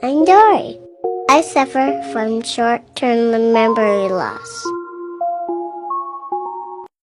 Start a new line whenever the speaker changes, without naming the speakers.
I'm Dory. I suffer from short term memory loss.